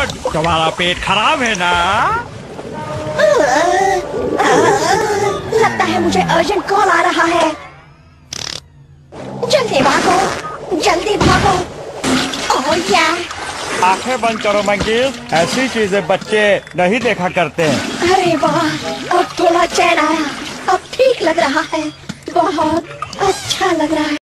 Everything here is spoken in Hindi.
गॉड तुम्हारा पेट खराब है ना? लगता है मुझे अर्जेंट कॉल आ रहा है। जल्दी भागो जल्दी भागो। ओह या आँखें बंद करो मंकीज ऐसी चीज़ें बच्चे नहीं देखा करते हैं। अरे वाह अब थोड़ा चैन आया अब ठीक लग रहा है बहुत अच्छा लग रहा है।